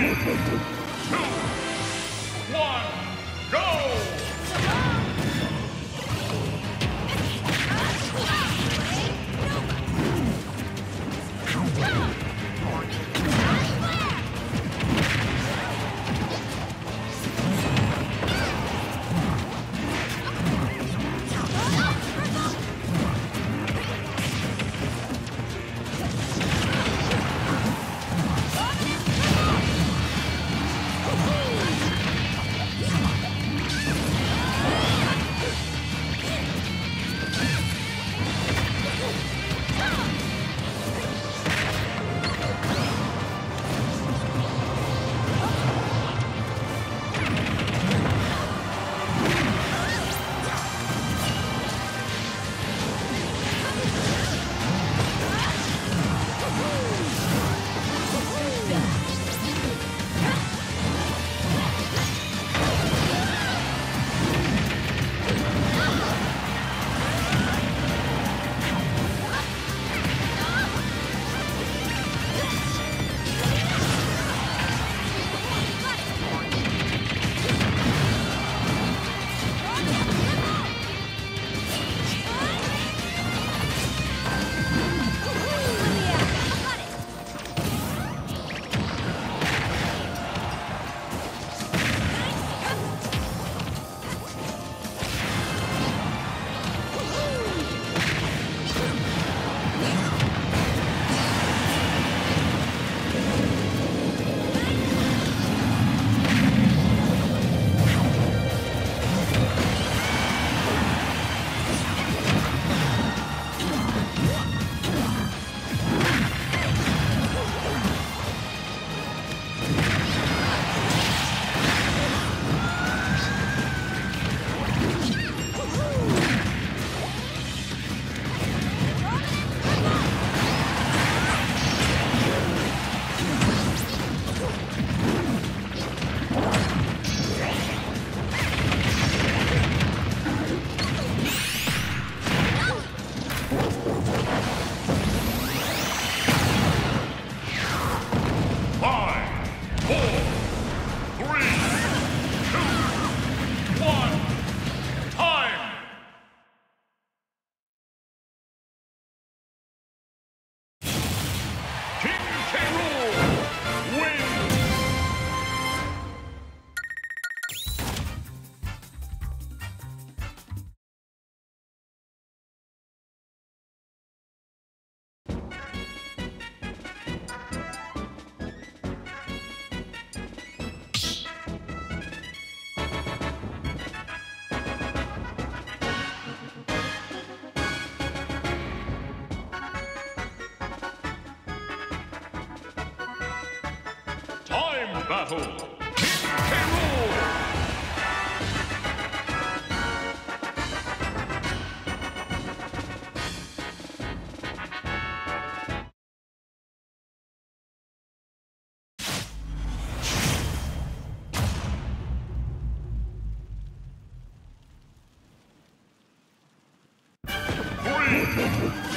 Three, two, one. Battle. Hit K. Rool! Three, two,